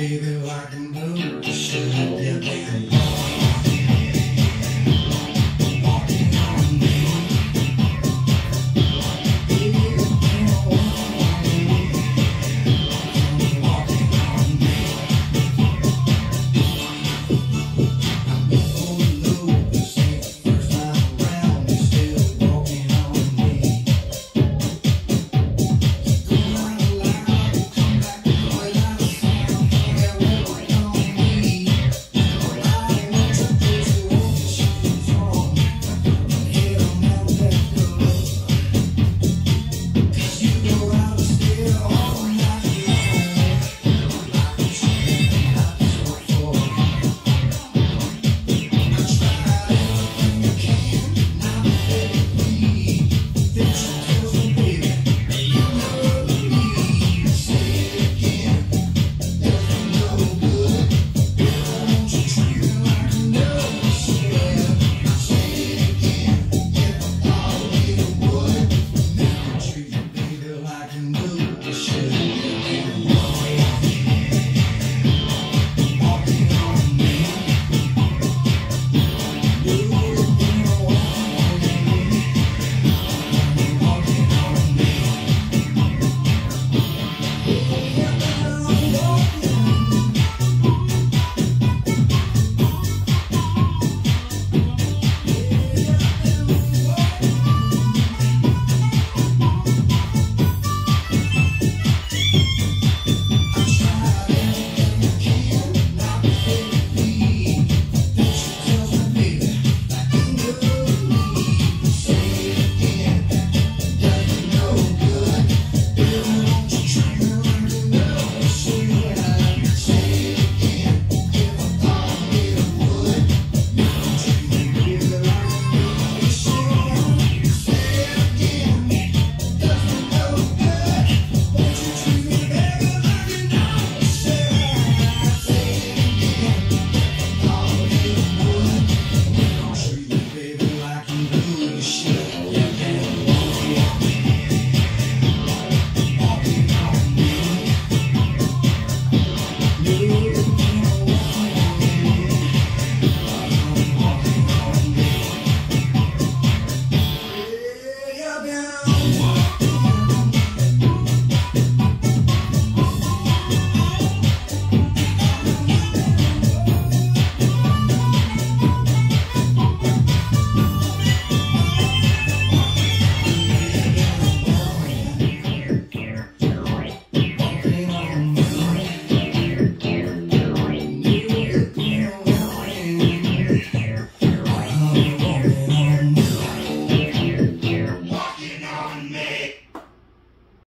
Baby, what can do? Should you be